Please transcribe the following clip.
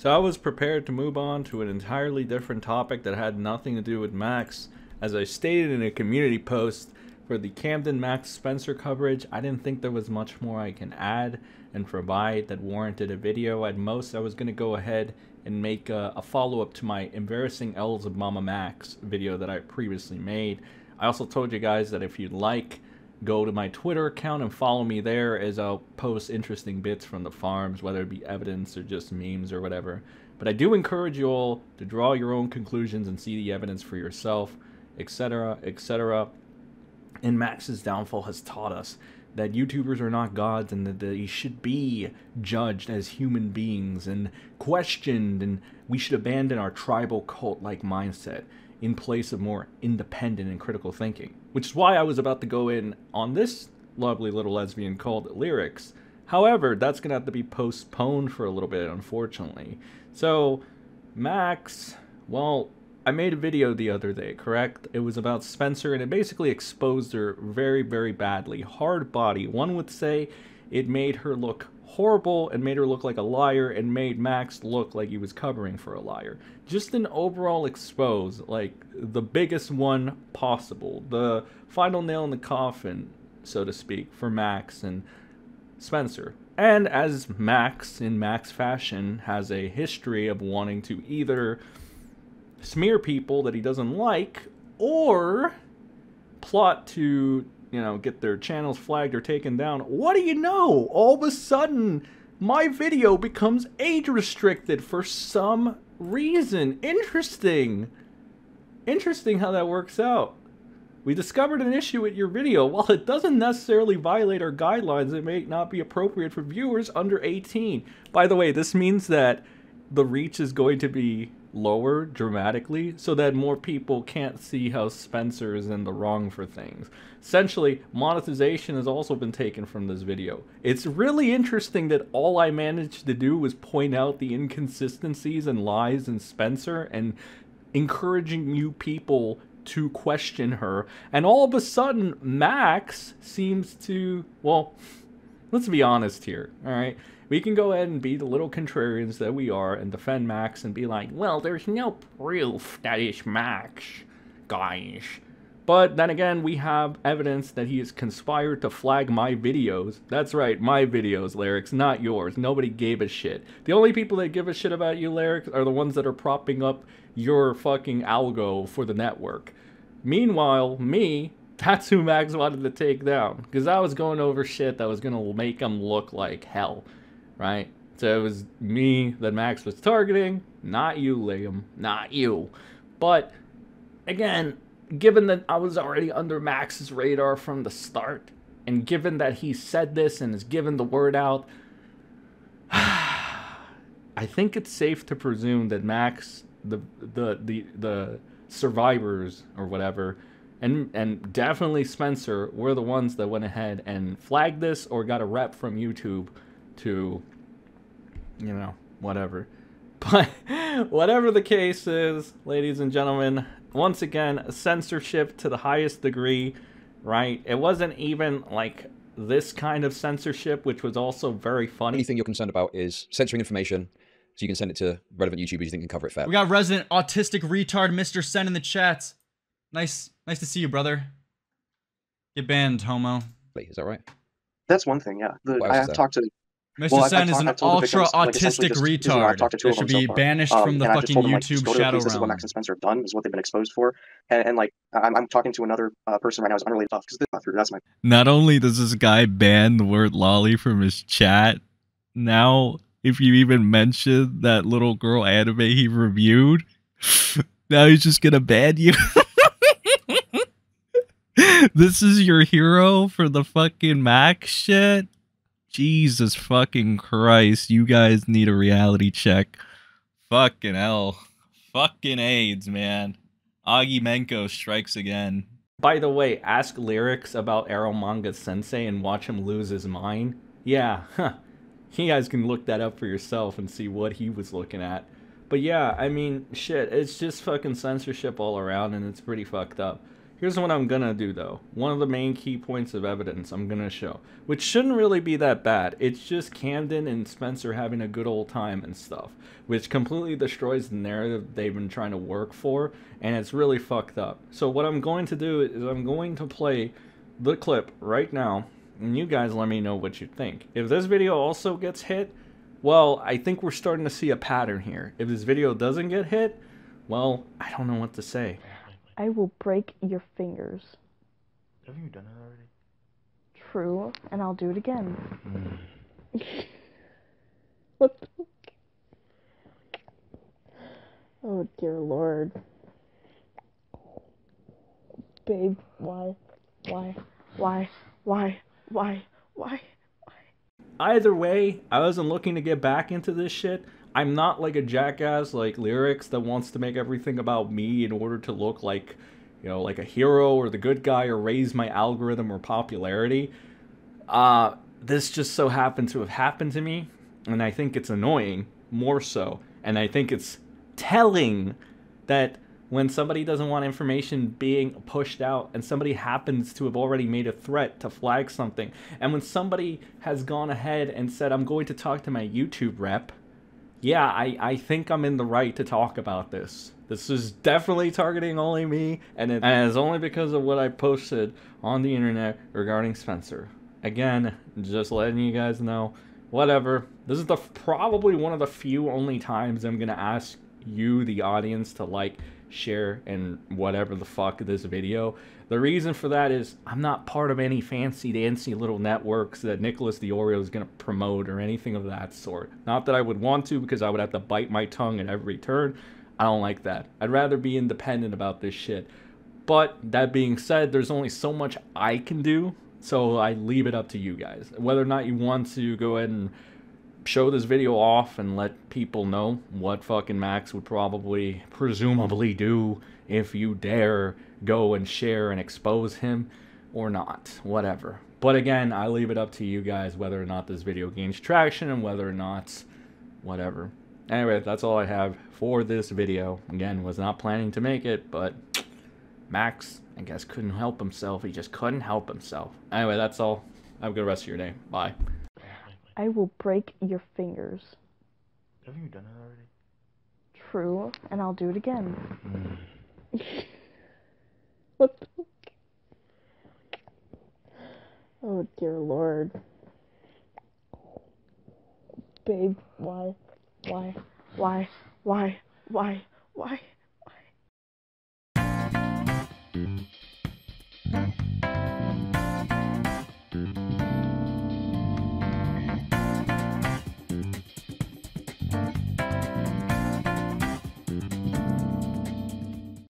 So I was prepared to move on to an entirely different topic that had nothing to do with Max. As I stated in a community post for the Camden Max Spencer coverage, I didn't think there was much more I can add and provide that warranted a video. At most, I was going to go ahead and make a, a follow-up to my embarrassing L's of Mama Max video that I previously made. I also told you guys that if you'd like, go to my Twitter account and follow me there as I'll post interesting bits from the farms, whether it be evidence or just memes or whatever. But I do encourage you all to draw your own conclusions and see the evidence for yourself, etc., etc. And Max's downfall has taught us that YouTubers are not gods and that they should be judged as human beings and questioned, and we should abandon our tribal cult like mindset in place of more independent and critical thinking. Which is why I was about to go in on this lovely little lesbian called Luhrix. However, that's going to have to be postponed for a little bit, unfortunately. So, Max, well, I made a video the other day, correct? It was about Spencer, and it basically exposed her very, very badly. Hard body. One would say it made her look horrible and made her look like a liar and made Max look like he was covering for a liar. Just an overall expose, like the biggest one possible. The final nail in the coffin, so to speak, for Max and Spencer. And as Max, in Max fashion, has a history of wanting to either smear people that he doesn't like or plot to you know, get their channels flagged or taken down. What do you know? All of a sudden, my video becomes age restricted for some reason. Interesting. Interesting how that works out. We discovered an issue with your video. While it doesn't necessarily violate our guidelines, it may not be appropriate for viewers under 18. By the way, this means that the reach is going to be lower dramatically so that more people can't see how Spencer is in the wrong for things. Essentially, monetization has also been taken from this video. It's really interesting that all I managed to do was point out the inconsistencies and lies in Spencer and encouraging you people to question her. And all of a sudden, Max seems to, well, let's be honest here, all right? We can go ahead and be the little contrarians that we are and defend Max and be like, well, there's no proof that it's Max, guys. But then again, we have evidence that he has conspired to flag my videos. That's right, my videos, Luhrix, not yours. Nobody gave a shit. The only people that give a shit about you, Luhrix, are the ones that are propping up your fucking algo for the network. Meanwhile, me, that's who Max wanted to take down. Because I was going over shit that was going to make him look like hell right? So it was me that Max was targeting, not you, Liam, not you. But again, given that I was already under Max's radar from the start, and given that he said this and has given the word out, I think it's safe to presume that Max, the the the the survivors or whatever, and and definitely Spencer were the ones that went ahead and flagged this or got a rep from YouTube to, you know, whatever. But whatever the case is, ladies and gentlemen, once again, censorship to the highest degree, right? It wasn't even like this kind of censorship, which was also very funny. Anything you're concerned about is censoring information, so you can send it to relevant YouTubers you think can cover it fair. We got resident autistic retard Mr. Sen in the chats. Nice, nice to see you, brother. Get banned, homo. Wait, Is that right? That's one thing, yeah. The, I have talked to Mr. Well, Sen is an ultra victims, autistic like, retard that should be so banished um, from the fucking them, like, YouTube shadow realm. This is what Max and Spencer have done. Is what they've been exposed for. And, and like, I'm, I'm, talking to another uh, person right now who's unrelated stuff because not through. That's my. Not only does this guy ban the word lolly from his chat, now if you even mention that little girl anime he reviewed, now he's just gonna ban you. this is your hero for the fucking Max shit. Jesus fucking Christ, you guys need a reality check. Fucking hell. Fucking AIDS, man. Agi Menko strikes again. By the way, ask Luhrix about Eromanga Sensei and watch him lose his mind. Yeah, huh. You guys can look that up for yourself and see what he was looking at. But yeah, I mean, shit, it's just fucking censorship all around and it's pretty fucked up. Here's what I'm gonna do though. One of the main key points of evidence I'm gonna show, which shouldn't really be that bad. It's just Camden and Spencer having a good old time and stuff, which completely destroys the narrative they've been trying to work for, and it's really fucked up. So what I'm going to do is I'm going to play the clip right now, and you guys let me know what you think. If this video also gets hit, well, I think we're starting to see a pattern here. If this video doesn't get hit, well, I don't know what to say. I will break your fingers. Haven't you done that already? True, and I'll do it again. Mm. what the Oh dear lord. Babe, why? Why? Why? Why? Why? Why? Either way, I wasn't looking to get back into this shit. I'm not like a jackass like Luhrix that wants to make everything about me in order to look like, you know, like a hero or the good guy or raise my algorithm or popularity. Uh, this just so happened to have happened to me, and I think it's annoying more so. And I think it's telling that when somebody doesn't want information being pushed out and somebody happens to have already made a threat to flag something, and when somebody has gone ahead and said, I'm going to talk to my YouTube rep, yeah, I, I think I'm in the right to talk about this. This is definitely targeting only me, and, it, and it's only because of what I posted on the internet regarding Spencer. Again, just letting you guys know. Whatever. This is the probably one of the few only times I'm gonna ask you, the audience, to like, share, and whatever the fuck this video. The reason for that is I'm not part of any fancy dancy little networks that Nicholas DeOrio is gonna promote or anything of that sort. Not that I would want to because I would have to bite my tongue at every turn. I don't like that. I'd rather be independent about this shit. But that being said, there's only so much I can do, so I leave it up to you guys. Whether or not you want to go ahead and show this video off and let people know what fucking Max would probably, presumably do if you dare go and share and expose him or not. Whatever. But again, I leave it up to you guys whether or not this video gains traction and whether or not whatever. Anyway, that's all I have for this video. Again, was not planning to make it, but Max, I guess, couldn't help himself. He just couldn't help himself. Anyway, that's all. Have a good rest of your day. Bye. I will break your fingers. Haven't you done it already? True, and I'll do it again. what the Oh dear lord. Babe, why? Why? Why? Why? Why? Why? Why?